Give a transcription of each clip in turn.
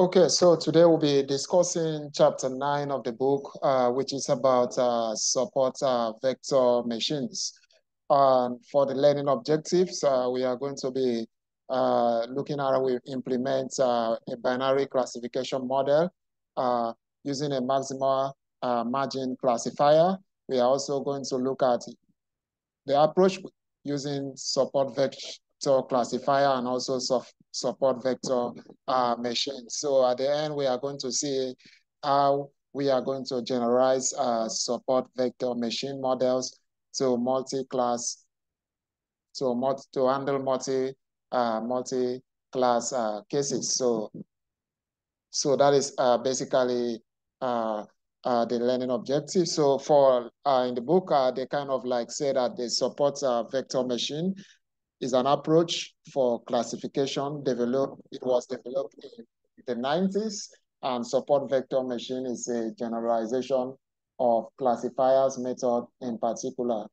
Okay, so today we'll be discussing chapter nine of the book, uh, which is about uh, support uh, vector machines. And for the learning objectives, uh, we are going to be uh, looking at how we implement uh, a binary classification model using a maximal margin classifier. We are also going to look at the approach using support vector classifier and also support vector uh, machine. So at the end, we are going to see how we are going to generalize uh, support vector machine models to multi-class, to, multi, to handle multi, uh, multi-class uh, cases. So, so that is uh, basically uh, uh, the learning objective. So for uh, in the book, uh, they kind of like say that they support uh, vector machine is an approach for classification developed, it was developed in the 90s and support vector machine is a generalization of classifiers method in particular.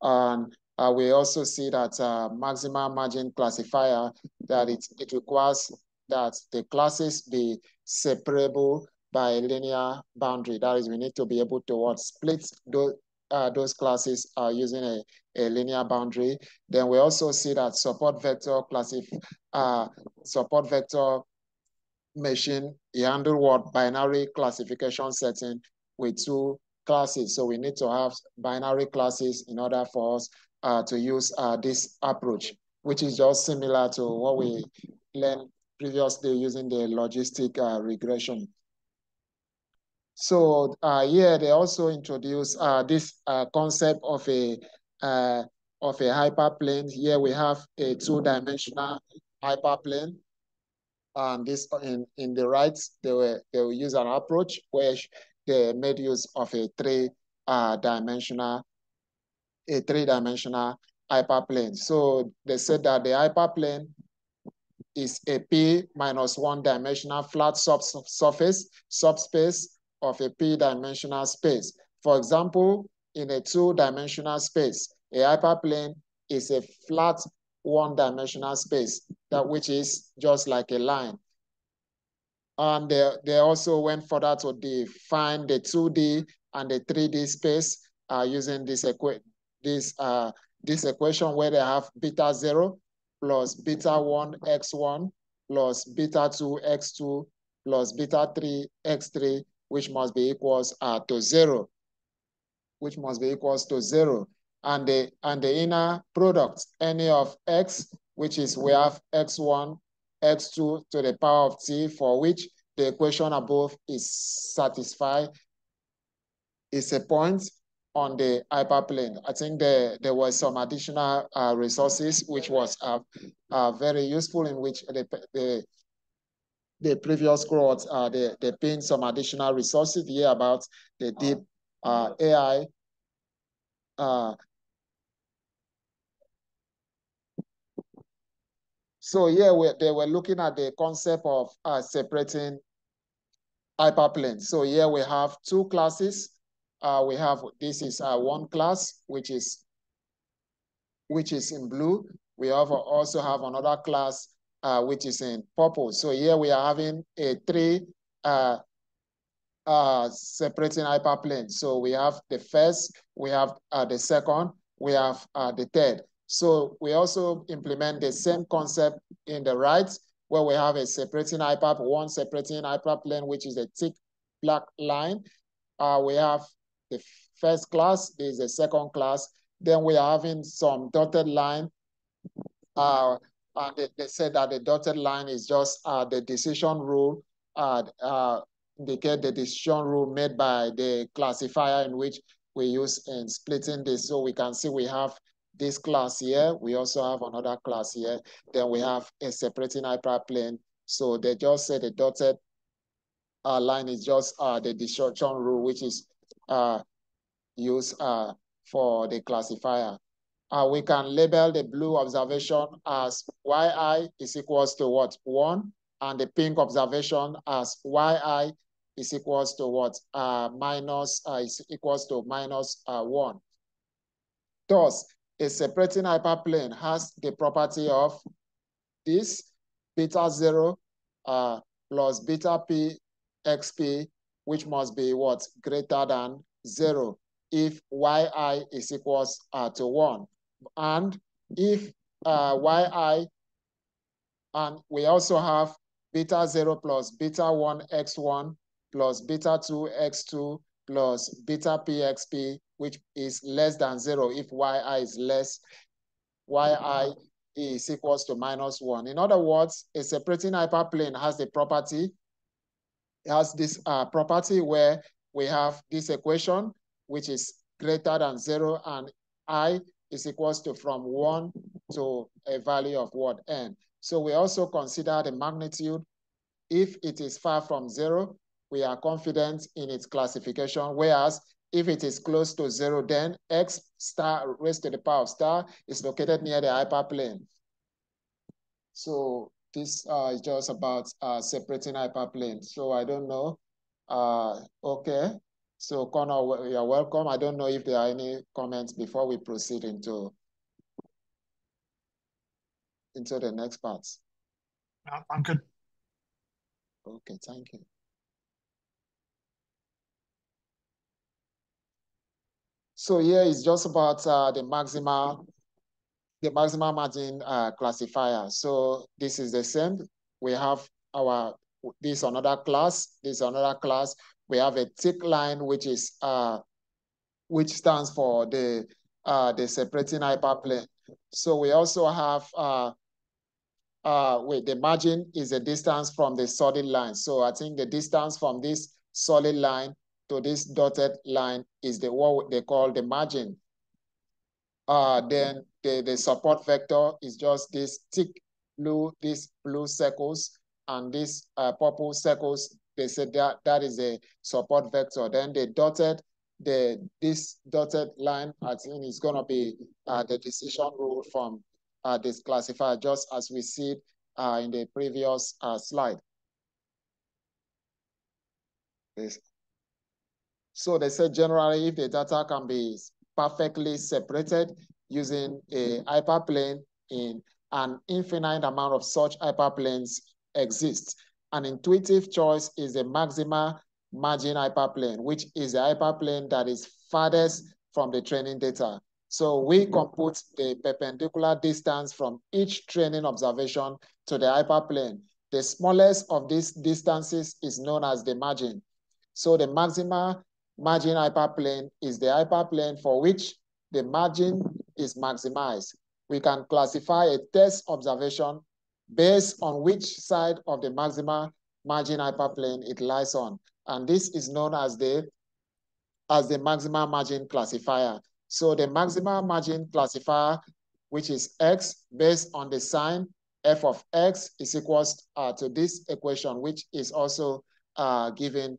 And uh, we also see that uh, maximal margin classifier, that it, it requires that the classes be separable by a linear boundary. That is, we need to be able to what, split those, uh, those classes are using a, a linear boundary. Then we also see that support vector classif uh, support vector machine handle what binary classification setting with two classes. So we need to have binary classes in order for us uh, to use uh, this approach, which is just similar to what we learned previously using the logistic uh, regression. So uh, here they also introduce uh, this uh, concept of a uh, of a hyperplane. Here we have a two-dimensional hyperplane, and this in in the right they were they will use an approach where they made use of a three-dimensional uh, a three-dimensional hyperplane. So they said that the hyperplane is a p minus one dimensional flat sub surface subspace of a p-dimensional space. For example, in a two-dimensional space, a hyperplane is a flat one-dimensional space, that which is just like a line. And they, they also went further to define the 2D and the 3D space uh, using this, equa this, uh, this equation where they have beta 0 plus beta 1 x1 plus beta 2 x2 plus beta 3 x3 which must be equals uh, to zero, which must be equals to zero. And the, and the inner product, any of x, which is we have x1, x2 to the power of t, for which the equation above is satisfied, is a point on the hyperplane. I think there, there was some additional uh, resources which was uh, uh, very useful in which the, the the previous cohorts, uh, they, they paying some additional resources here about the deep uh, AI. Uh, so here we, they were looking at the concept of uh, separating hyperplanes. So here we have two classes. Uh, we have, this is uh, one class, which is, which is in blue. We have also have another class uh, which is in purple. So here we are having a three uh, uh, separating hyperplanes. So we have the first, we have uh, the second, we have uh, the third. So we also implement the same concept in the right, where we have a separating hyper, one separating hyperplane, which is a thick black line. Uh, we have the first class, this is the second class. Then we are having some dotted line uh, and they, they said that the dotted line is just uh, the decision rule, uh, uh, indicate the decision rule made by the classifier in which we use in splitting this. So we can see we have this class here. We also have another class here. Then we have a separating hyperplane. So they just said the dotted uh, line is just uh, the decision rule, which is uh, used uh, for the classifier uh, we can label the blue observation as yi is equals to what? 1, and the pink observation as yi is equals to what? Uh, minus, uh, is equals to minus, uh, 1. Thus, a separating hyperplane has the property of this beta 0 uh, plus beta p xp, which must be what? Greater than zero if yi is equals uh, to one. And if uh, yi, and we also have beta zero plus beta one x1 plus beta two x2 plus beta pxp, which is less than zero if yi is less, yi is equals to minus one. In other words, a separating hyperplane has the property, has this uh, property where we have this equation, which is greater than zero and i is equals to from one to a value of what, n. So we also consider the magnitude. If it is far from zero, we are confident in its classification, whereas if it is close to zero, then x star raised to the power of star is located near the hyperplane. So this uh, is just about uh, separating hyperplane. So I don't know. Uh, okay. So Connor, you're welcome. I don't know if there are any comments before we proceed into, into the next part. I'm good. Okay, thank you. So here is just about uh, the maxima, the maximum margin uh, classifier. So this is the same. We have our, this another class, this another class. We have a thick line, which is, uh, which stands for the, uh, the separating hyperplane. So we also have, uh, uh, wait, the margin is the distance from the solid line. So I think the distance from this solid line to this dotted line is the what they call the margin. Uh, then the, the support vector is just this thick blue, these blue circles, and these uh, purple circles, they said that that is a support vector. Then the dotted, the this dotted line, I think is going to be uh, the decision rule from uh, this classifier, just as we see uh, in the previous uh, slide. This. So they said generally if the data can be perfectly separated using a hyperplane in an infinite amount of such hyperplanes exist. An intuitive choice is the maxima margin hyperplane, which is the hyperplane that is farthest from the training data. So we mm-hmm. compute the perpendicular distance from each training observation to the hyperplane. The smallest of these distances is known as the margin. So the maxima margin hyperplane is the hyperplane for which the margin is maximized. We can classify a test observation based on which side of the maxima margin hyperplane it lies on. And this is known as the, as the maxima margin classifier. So the maxima margin classifier, which is x based on the sign f of x is equals uh, to this equation, which is also uh, given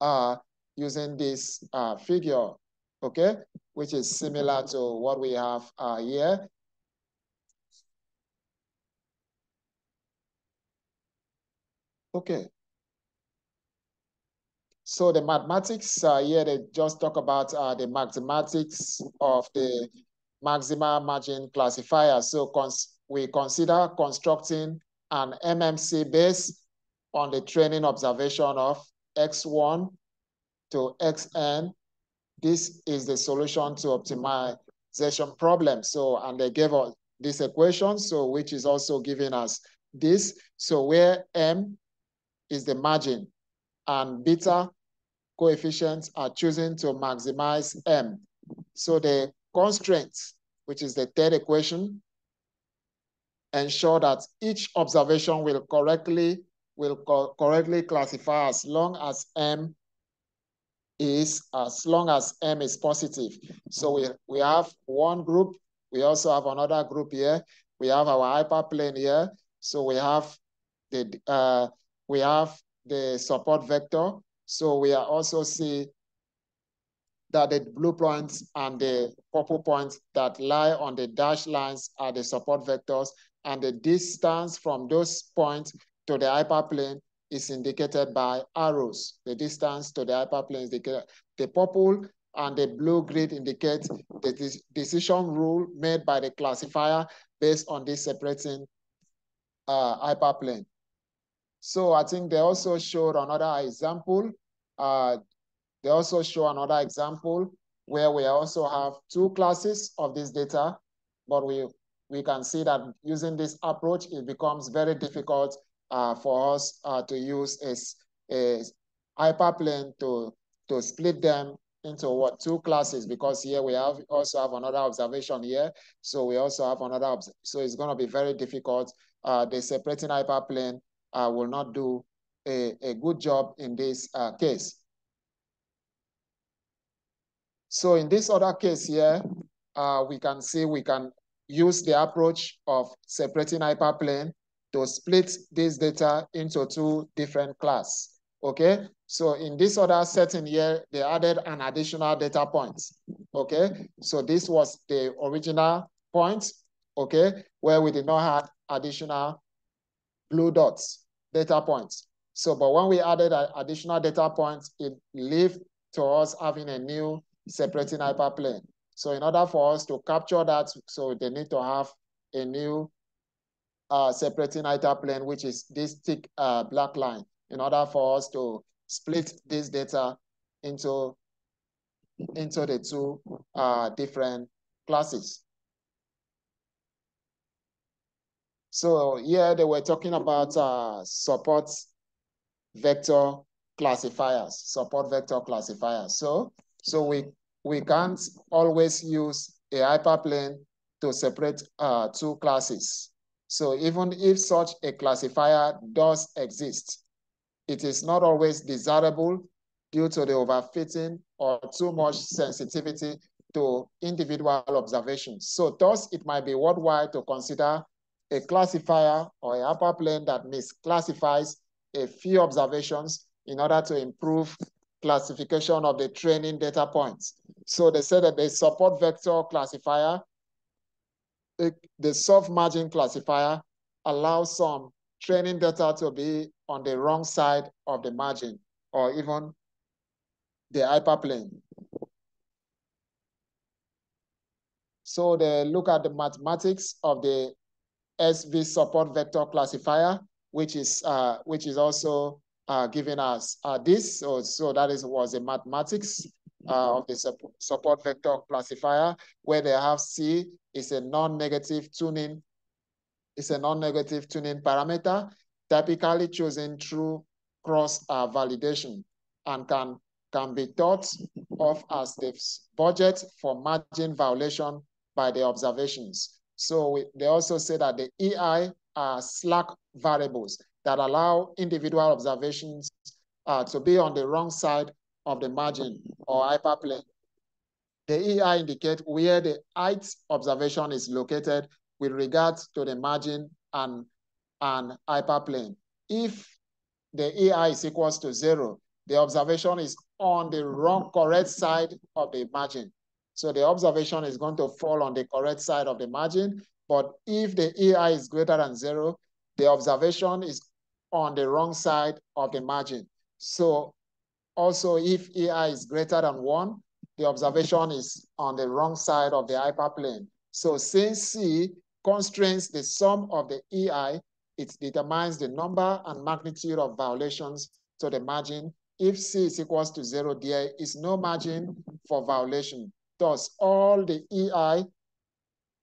uh, using this uh, figure, okay, which is similar to what we have uh, here. Okay. So the mathematics uh, here, they just talk about uh, the mathematics of the maximum margin classifier. So cons we consider constructing an MMC based on the training observation of X1 to xn. This is the solution to optimization problem. So, and they gave us this equation, so which is also giving us this. So where m is the margin and beta coefficients are choosing to maximize m. So the constraints, which is the third equation, ensure that each observation will correctly will co correctly classify as long as m is as long as M is positive. So we, we have one group. We also have another group here. We have our hyperplane here. So we have the uh, we have the support vector. So we are also see that the blue points and the purple points that lie on the dashed lines are the support vectors, and the distance from those points to the hyperplane is indicated by arrows. The distance to the hyperplane is indicated. The purple and the blue grid indicate the decision rule made by the classifier based on this separating uh, hyperplane. So I think they also showed another example. Uh, they also show another example where we also have two classes of this data, but we, we can see that using this approach, it becomes very difficult uh, for us uh, to use a, a hyperplane to, to split them into what two classes because here we have also have another observation here so we also have another so it's going to be very difficult uh the separating hyperplane uh will not do a, a good job in this uh, case so in this other case here uh we can see we can use the approach of separating hyperplane to split this data into two different class okay? So in this other setting here, they added an additional data point, okay? So this was the original point, okay? Where we did not have additional blue dots, data points. So, but when we added additional data points, it led to us having a new separating hyperplane. So in order for us to capture that, so they need to have a new uh, separating hyperplane, which is this thick uh, black line in order for us to split this data into, into the two uh, different classes. So here they were talking about uh, support vector classifiers, support vector classifiers. So, so we, we can't always use a hyperplane to separate uh, two classes. So even if such a classifier does exist, it is not always desirable due to the overfitting or too much sensitivity to individual observations. So thus, it might be worthwhile to consider a classifier or a hyperplane that misclassifies a few observations in order to improve classification of the training data points. So they said that the support vector classifier, the soft margin classifier allows some training data to be on the wrong side of the margin or even the hyperplane. So they look at the mathematics of the SV support vector classifier, which is uh, which is also uh, giving us uh, this. So, so that is was a mathematics uh, of the support vector classifier, where they have C is a non-negative tuning is a non-negative tuning parameter, typically chosen through cross uh, validation and can, can be thought of as the budget for margin violation by the observations. So we, they also say that the EI are slack variables that allow individual observations uh, to be on the wrong side of the margin or hyperplane. The EI indicate where the height observation is located with regards to the margin and, and hyperplane. If the EI is equals to zero, the observation is on the wrong correct side of the margin. So the observation is going to fall on the correct side of the margin. But if the EI is greater than zero, the observation is on the wrong side of the margin. So also if EI is greater than one, the observation is on the wrong side of the hyperplane. So since C constrains the sum of the EI, it determines the number and magnitude of violations to the margin. If C is equals to zero, there is no margin for violation. Thus, all the EI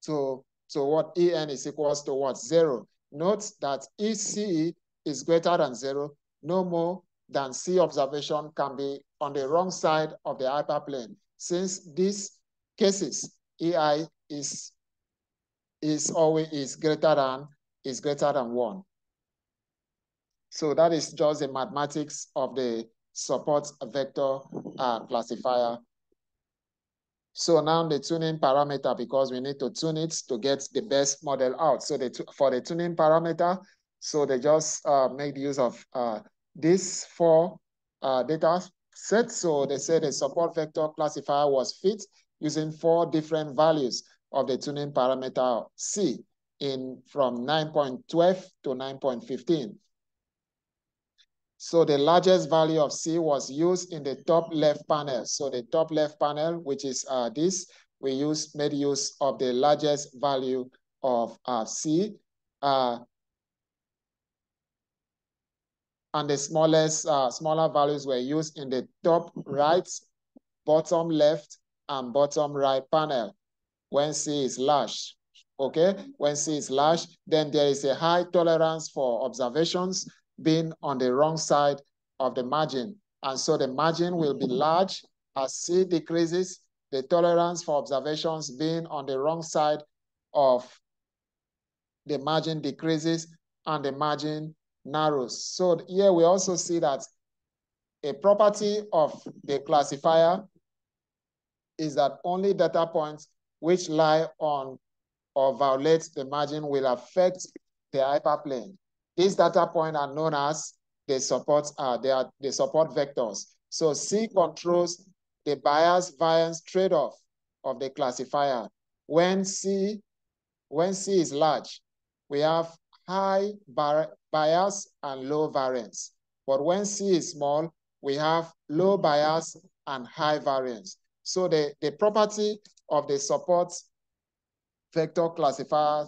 to, to what EN is equals to what? Zero. Note that if C is greater than zero, no more than C observation can be on the wrong side of the hyperplane. Since these cases, EI is is always is greater than is greater than one. So that is just the mathematics of the support vector uh, classifier. So now the tuning parameter, because we need to tune it to get the best model out. So the, for the tuning parameter, so they just uh, made use of uh, these four uh, data sets. So they said the support vector classifier was fit using four different values of the tuning parameter C in from 9.12 to 9.15. So the largest value of C was used in the top left panel. So the top left panel, which is uh, this, we use made use of the largest value of uh, C. Uh, and the smallest, uh, smaller values were used in the top right, bottom left, and bottom right panel when C is large. Okay, when C is large, then there is a high tolerance for observations being on the wrong side of the margin. And so the margin will be large as C decreases, the tolerance for observations being on the wrong side of the margin decreases and the margin narrows. So here we also see that a property of the classifier is that only data points which lie on or violate the margin will affect the hyperplane. These data points are known as the support, uh, they are the support vectors. So C controls the bias variance trade-off of the classifier. When C, when C is large, we have high bias and low variance. But when C is small, we have low bias and high variance. So the, the property of the support vector classifier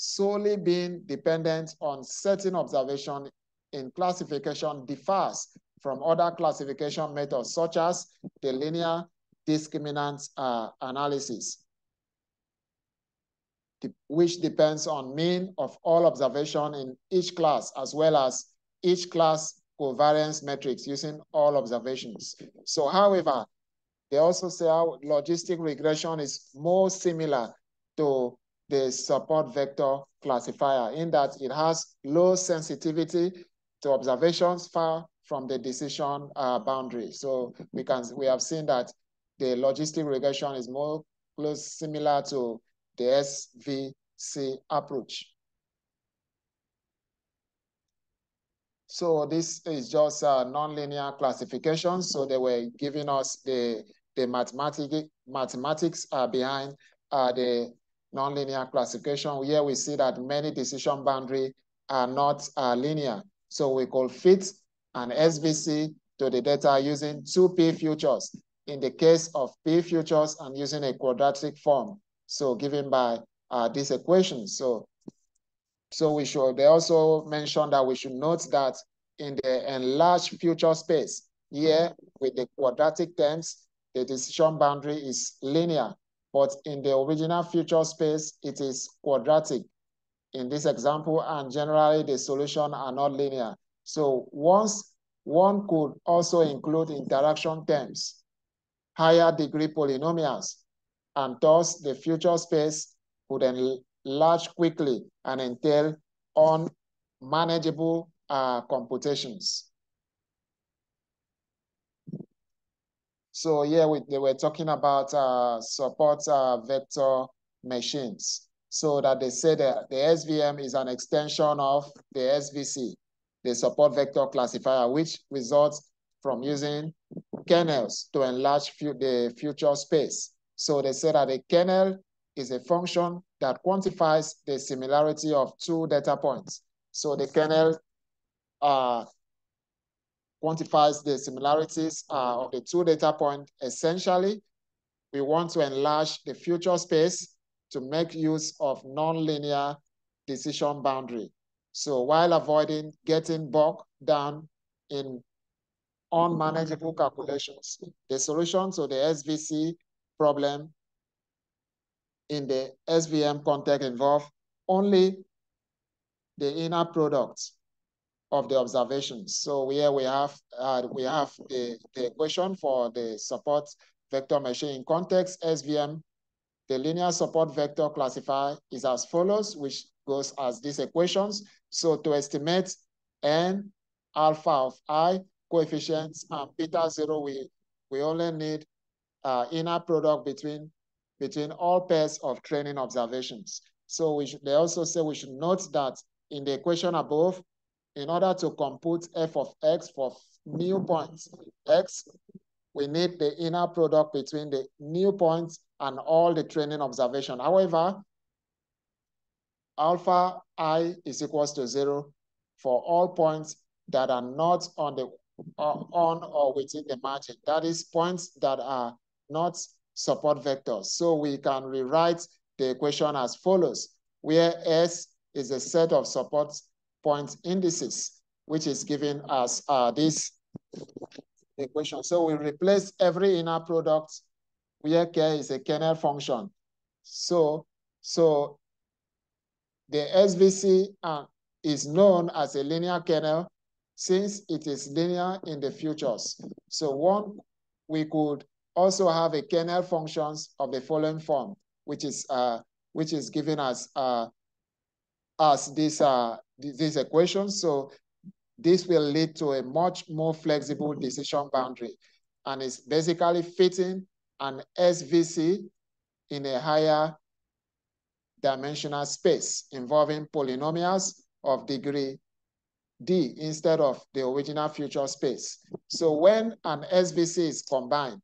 solely being dependent on certain observation in classification differs from other classification methods, such as the linear discriminant uh, analysis, which depends on mean of all observation in each class, as well as each class covariance matrix using all observations. So however, they also say how logistic regression is more similar to the support vector classifier in that it has low sensitivity to observations far from the decision uh, boundary. So we can we have seen that the logistic regression is more close similar to the SVC approach. So this is just a nonlinear classification. So they were giving us the the mathematic, mathematics uh, behind uh, the nonlinear classification. Here we see that many decision boundary are not uh, linear. So we could fit an SVC to the data using two P features. In the case of P features, I'm using a quadratic form. So given by uh, this equation. So, so we should, they also mentioned that we should note that in the enlarged feature space, here with the quadratic terms, the decision boundary is linear, but in the original feature space, it is quadratic in this example, and generally the solution are not linear. So once one could also include interaction terms, higher degree polynomials, and thus the feature space would enlarge quickly and entail unmanageable uh, computations. So yeah, we, they were talking about uh, support uh, vector machines. So that they say that the SVM is an extension of the SVC, the support vector classifier, which results from using kernels to enlarge the feature space. So they say that a kernel is a function that quantifies the similarity of two data points. So the kernel uh, quantifies the similarities uh, of the two data points. Essentially, we want to enlarge the feature space to make use of nonlinear decision boundary. So while avoiding getting bogged down in unmanageable calculations, the solution to the SVC problem in the SVM context involve only the inner product of the observations. So here we have uh, we have the, the equation for the support vector machine in context SVM. The linear support vector classifier is as follows, which goes as these equations. So to estimate n alpha of i coefficients and beta zero, we we only need uh, inner product between between all pairs of training observations. So we should, they also say we should note that in the equation above, in order to compute f of x for new points x, we need the inner product between the new points and all the training observation. However, alpha i is equals to zero for all points that are not on the uh, on or within the margin. That is points that are not support vectors. So we can rewrite the equation as follows, where S is a set of support point indices which is giving us uh, this equation. So we replace every inner product where k is a kernel function. So, so the SVC uh, is known as a linear kernel since it is linear in the features. So one, we could also have a kernel functions of the following form, which is uh, which is giving us uh, us this uh, this equation. So this will lead to a much more flexible decision boundary, and it's basically fitting an SVC in a higher dimensional space involving polynomials of degree D instead of the original feature space. So when an SVC is combined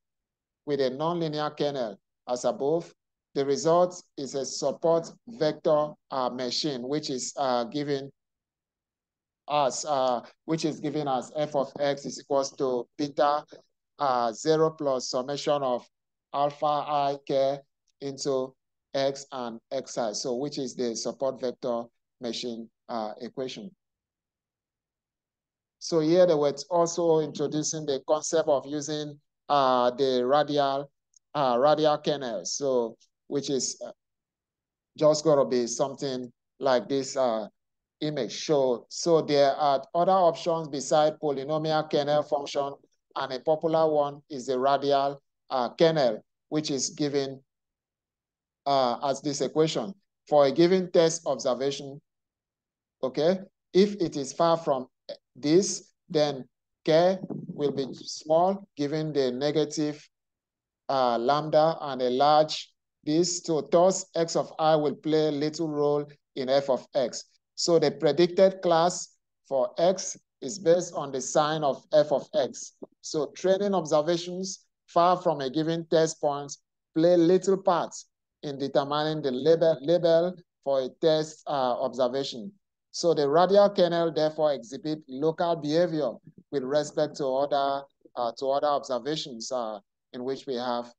with a nonlinear kernel as above, the result is a support vector uh, machine, which is uh, given us, uh, which is giving us f of x is equals to beta uh, zero plus summation of alpha i k into x and xi, so which is the support vector machine uh, equation. So here they were also introducing the concept of using uh, the radial uh, radial kernel, so which is uh, just going to be something like this uh, image. So, so there are other options beside polynomial kernel function, and a popular one is the radial uh, kernel, which is given uh, as this equation. For a given test observation, okay, if it is far from this, then k will be small given the negative uh, lambda and a large this. So thus x of i will play little role in f of x. So the predicted class for x is based on the sign of f of x. So training observations far from a given test point play little parts in determining the label, label for a test uh, observation. So the radial kernel therefore exhibit local behavior with respect to other uh, to other observations uh, in which we have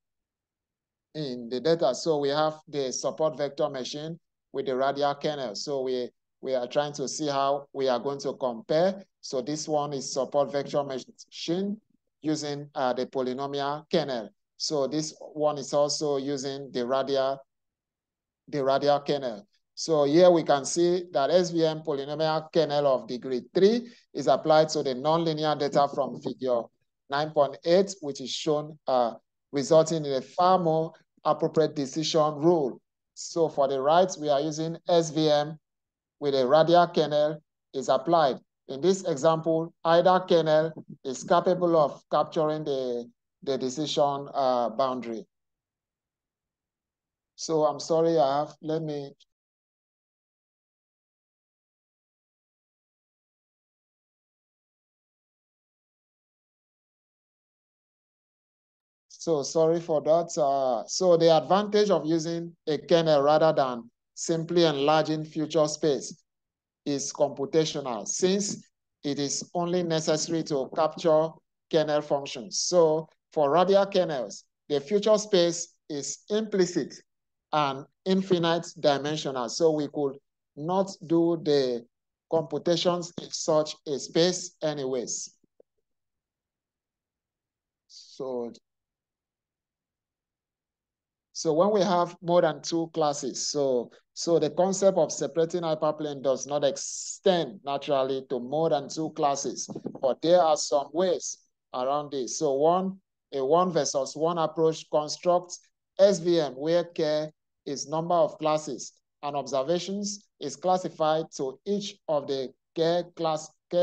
in the data. So we have the support vector machine with the radial kernel. So we we are trying to see how we are going to compare. So this one is support vector machine using uh, the polynomial kernel. So this one is also using the radial the radial kernel. So here we can see that SVM polynomial kernel of degree 3 is applied to the nonlinear data from figure 9.8, which is shown uh, resulting in a far more appropriate decision rule. So for the right, we are using SVM with a radial kernel is applied. In this example, either kernel is capable of capturing the, the decision uh, boundary. So I'm sorry, I have, let me So sorry for that. Uh, so the advantage of using a kernel rather than simply enlarging feature space is computational since it is only necessary to capture kernel functions. So for radial kernels, the feature space is implicit and infinite dimensional. So we could not do the computations in such a space anyways. So so when we have more than two classes, so, so the concept of separating hyperplane does not extend naturally to more than two classes, but there are some ways around this. So one, a one versus one approach constructs SVM where k is number of classes and observations is classified to each of the k class k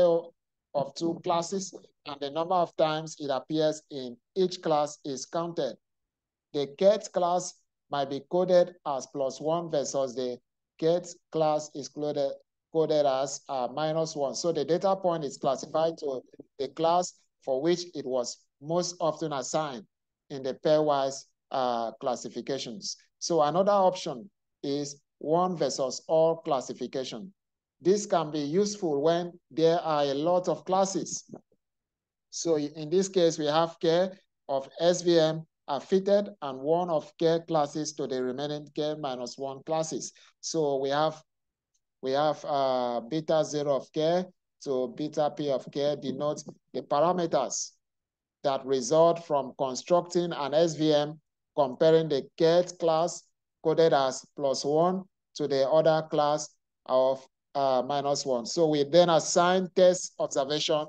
of two classes and the number of times it appears in each class is counted the get class might be coded as plus one versus the get class is coded, coded as uh, minus one. So the data point is classified to the class for which it was most often assigned in the pairwise uh, classifications. So another option is one versus all classification. This can be useful when there are a lot of classes. So in this case, we have care of SVM are fitted and one of care classes to the remaining care minus one classes. So we have we have uh, beta zero of care to beta P of care denotes the parameters that result from constructing an SVM comparing the get class coded as plus one to the other class of uh, minus one. So we then assign test observation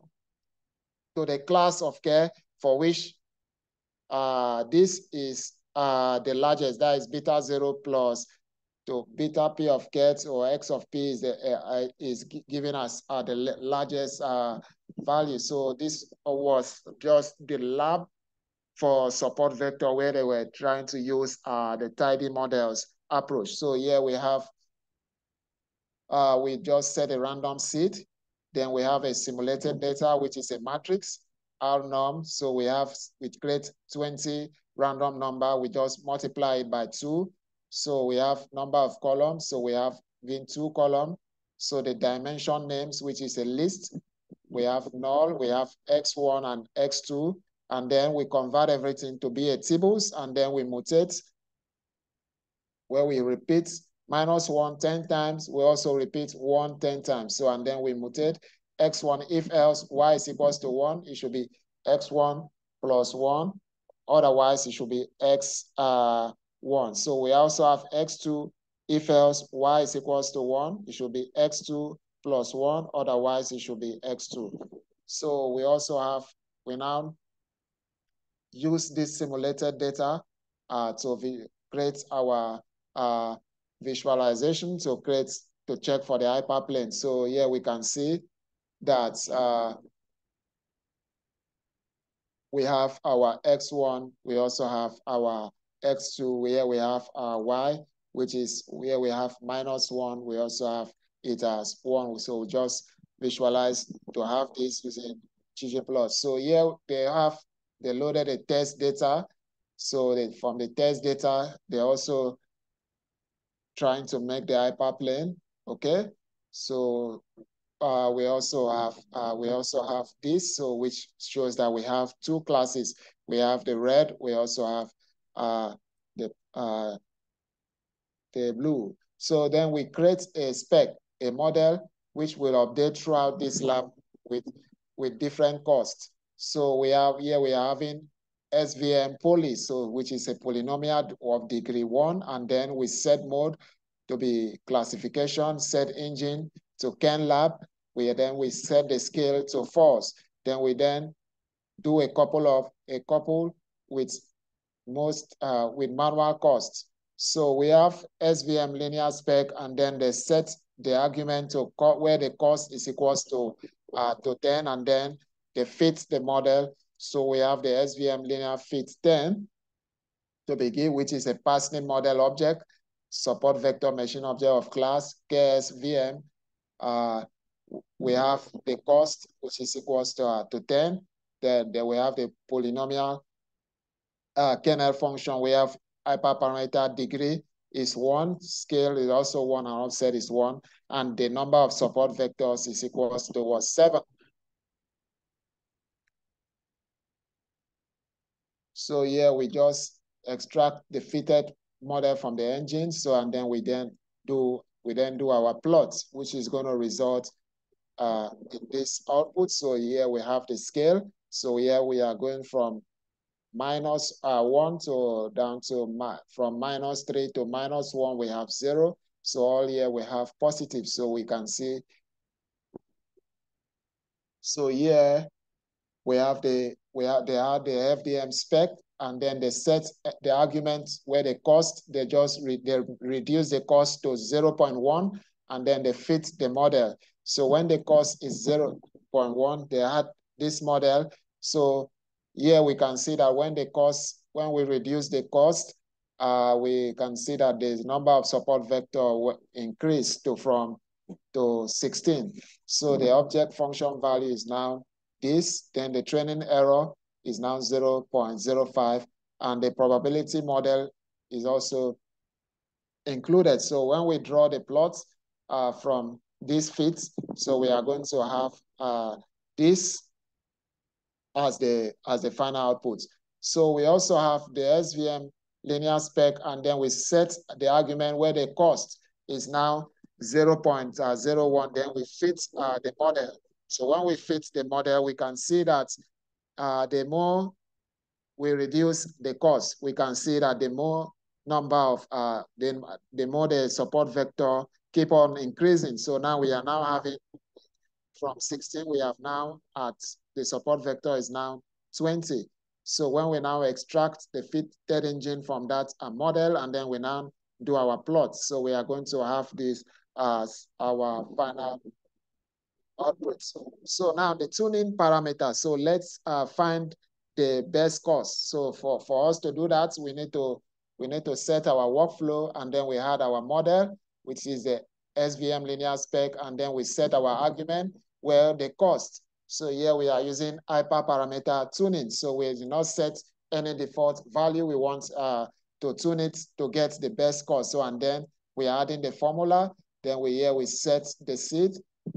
to the class of care for which uh, this is uh, the largest, that is beta zero plus to beta p of get or x of p is, the, uh, is giving us uh, the largest uh, value. So this was just the lab for support vector where they were trying to use uh, the tidy models approach. So here we have, uh, we just set a random seed. Then we have a simulated data, which is a matrix, R norm. So we have, we create 20 random number. We just multiply it by two. So we have number of columns. So we have within two column. So the dimension names, which is a list, we have null, we have x1 and x2, and then we convert everything to be a tables, and then we mutate where we repeat minus 1 10 times, we also repeat 1 10 times. So, and then we mutate x1 if else y is equals to 1, it should be x1 plus 1. Otherwise, it should be x uh, 1. So we also have x2 if else y is equals to 1, it should be x2 plus 1. Otherwise, it should be x2. So we also have, we now use this simulated data uh, to create our uh, visualization to create to check for the hyperplane. So here we can see that uh, we have our x1, we also have our x2, where we have our y, which is where we have minus one, we also have it as one. So we just visualize to have this using ggplot. So here they have they loaded the test data. So they, from the test data, they're also trying to make the hyperplane. Okay. So uh, we also have uh, we also have this, so which shows that we have two classes. We have the red. We also have uh, the uh, the blue. So then we create a spec, a model, which will update throughout this lab with with different costs. So we have here we are having SVM poly, so which is a polynomial of degree one, and then we set mode to be classification, set engine to kernlab. We then we set the scale to false. Then we then do a couple of a couple with most uh, with manual costs. So we have SVM linear spec, and then they set the argument to where the cost is equals to uh, to 10, and then they fit the model. So we have the SVM linear fit 10 to begin, which is a parsnip model object, support vector machine object of class KSVM. Uh, we have the cost, which is equals to, uh, to 10. Then, then we have the polynomial uh, kernel function. We have hyperparameter degree is one, scale is also one, and offset is one, and the number of support vectors is equals to what, seven. So here we just extract the fitted model from the engine. So and then we then do we then do our plots, which is going to result uh, in this output. So here we have the scale. So here we are going from minus uh, one to down to mi from minus three to minus one, we have zero. So all here we have positive. So we can see. So here we have the we have they have the SVM spec, and then they set the argument where the cost, they just re, they reduce the cost to 0.1, and then they fit the model. So when the cost is 0.1, they had this model. So here we can see that when the cost, when we reduce the cost, uh, we can see that the number of support vector increased to from to 16. So the object function value is now this, then the training error is now 0 0.05, and the probability model is also included. So when we draw the plots uh, from these fits, so we are going to have uh, this as the as the final output. So we also have the SVM linear spec, and then we set the argument where the cost is now 0 uh, 0.01. Then we fit uh, the model So when we fit the model, we can see that uh, the more we reduce the cost, we can see that the more number of, uh, the, the more the support vector keep on increasing. So now we are now having from 16, we have now at the support vector is now 20. So when we now extract the fitted engine from that uh, model, and then we now do our plot. So we are going to have this as our final output. So now the tuning parameter. So let's uh, find the best cost. So for, for us to do that, we need to we need to set our workflow and then we had our model, which is the SVM linear spec, and then we set our argument where the cost. So here we are using hyperparameter tuning. So we do not set any default value. We want uh, to tune it to get the best cost. So and then we are adding the formula. Then we here we set the seed.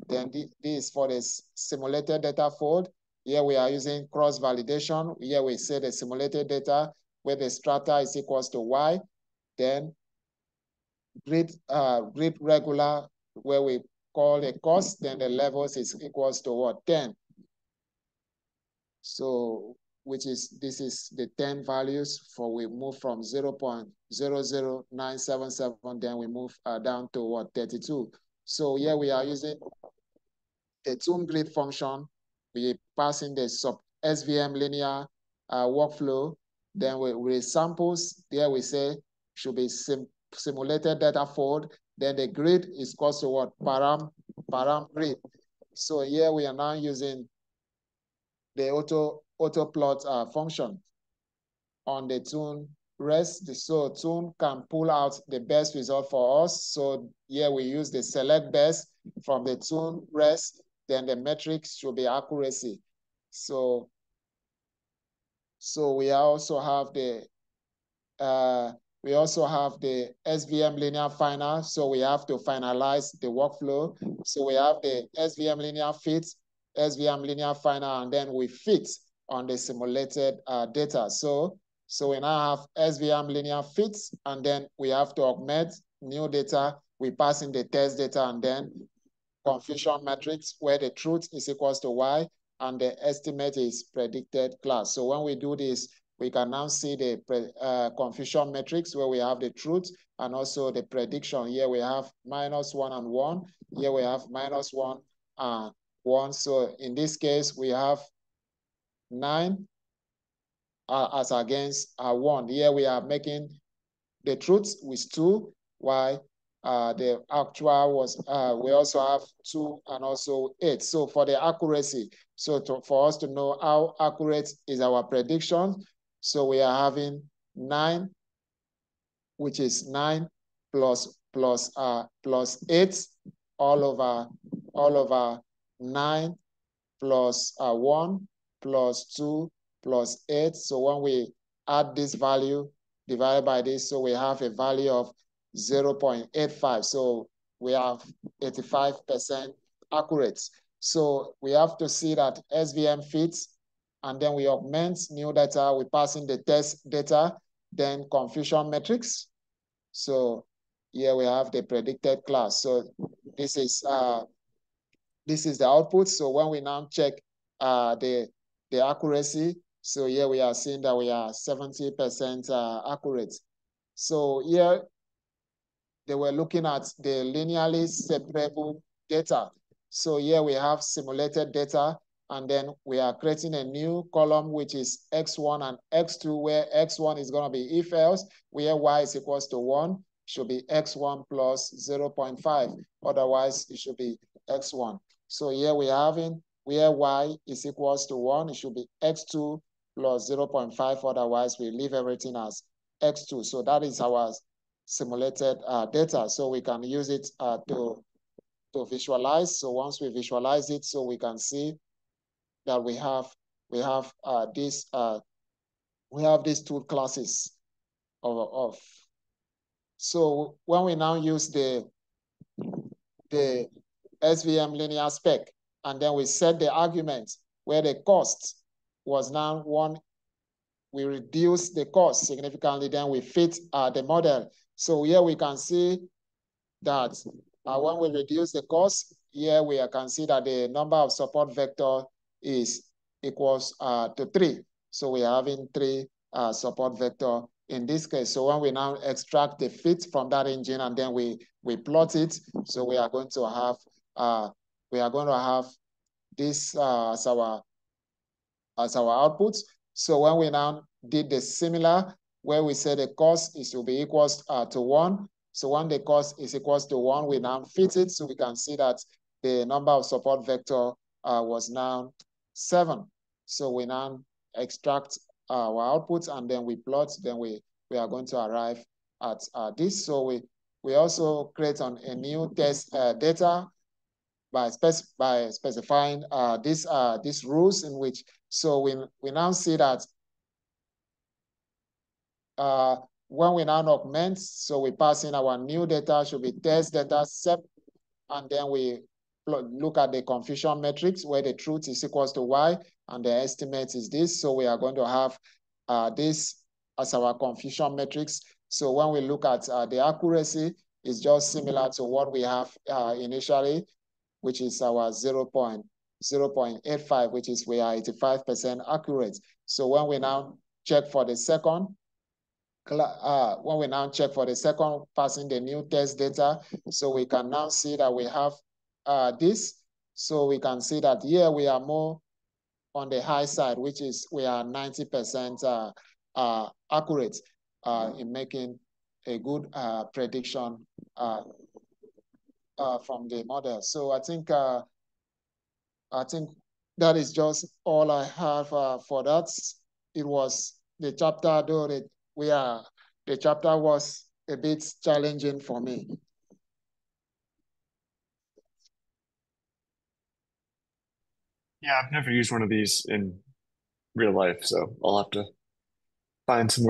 Then this is for the simulated data fold. Here we are using cross validation. Here we say the simulated data where the strata is equals to y. Then grid uh, grid regular where we call the cost, then the levels is equals to what 10. So which is this is the 10 values for we move from 0 0.00977, then we move uh, down to what 32. So here we are using the tune grid function. We pass in the sub SVM linear uh, workflow. Then we, we samples, there we say should be sim simulated data fold. Then the grid is called to what? Param, param grid. So here we are now using the auto auto plot uh, function on the tune rest. So tune can pull out the best result for us. So here we use the select best from the tune rest. Then the metrics should be accuracy. So, so we also have the uh, we also have the SVM linear final. So we have to finalize the workflow. So we have the SVM linear fit, SVM linear final, and then we fit on the simulated uh, data. So, so we now have SVM linear fits, and then we have to augment new data. We pass in the test data and then confusion matrix where the truth is equals to Y and the estimate is predicted class. So when we do this, we can now see the uh, confusion matrix where we have the truth and also the prediction. Here we have minus one and one. Here we have minus one and one. So in this case, we have nine uh, as against uh, one. Here we are making the truth with two, while uh, the actual was, uh, we also have two and also eight. So for the accuracy, so to, for us to know how accurate is our prediction, so we are having nine, which is nine plus plus uh plus eight all over all over nine plus uh one plus 2 plus 8. So when we add this value divided by this, so we have a value of 0 0.85. So we have 85% accurate. So we have to see that SVM fits, and then we augment new data, we pass in the test data, then confusion matrix. So here we have the predicted class. So this is uh, this is the output. So when we now check uh, the the accuracy. So here we are seeing that we are 70% uh, accurate. So here they were looking at the linearly separable data. So here we have simulated data, and then we are creating a new column, which is X1 and X2, where X1 is gonna be if else, where Y is equals to one, should be X1 plus 0.5. Otherwise, it should be X1. So here we are having where y is equals to 1, it should be x2 plus 0.5. Otherwise, we leave everything as x2. So that is our simulated uh, data. So we can use it uh, to, to visualize. So once we visualize it, so we can see that we have we have uh, this uh, we have these two classes of, of so when we now use the the SVM linear spec, and then we set the argument where the cost was now one. We reduce the cost significantly, then we fit uh, the model. So here we can see that uh, when we reduce the cost, here we can see that the number of support vector is equals uh, to three. So we are having three uh, support vector in this case. So when we now extract the fit from that engine and then we, we plot it, so we are going to have, uh, we are going to have this uh, as our as our output. So when we now did the similar, where we say the cost is to be equals uh, to one. So when the cost is equals to one, we now fit it. So we can see that the number of support vector uh, was now seven. So we now extract our output and then we plot, then we, we are going to arrive at uh, this. So we, we also create on a new test uh, data by, spec by specifying uh, this, uh, these rules in which, so we, we now see that uh, when we now augment, so we pass in our new data should be test data set, and then we look at the confusion matrix where the truth is equals to y and the estimate is this. So we are going to have uh, this as our confusion matrix. So when we look at uh, the accuracy, it's just similar to what we have uh, initially, which is our 0 0.85, which is we are 85% accurate. So when we now check for the second, uh, when we now check for the second passing the new test data, so we can now see that we have uh, this. So we can see that here we are more on the high side, which is we are 90% uh, uh, accurate uh, in making a good uh, prediction uh, from the model. So I think I think that is just all I have for that. It was the chapter, though that we are the chapter was a bit challenging for me. Yeah, I've never used one of these in real life, so I'll have to find some more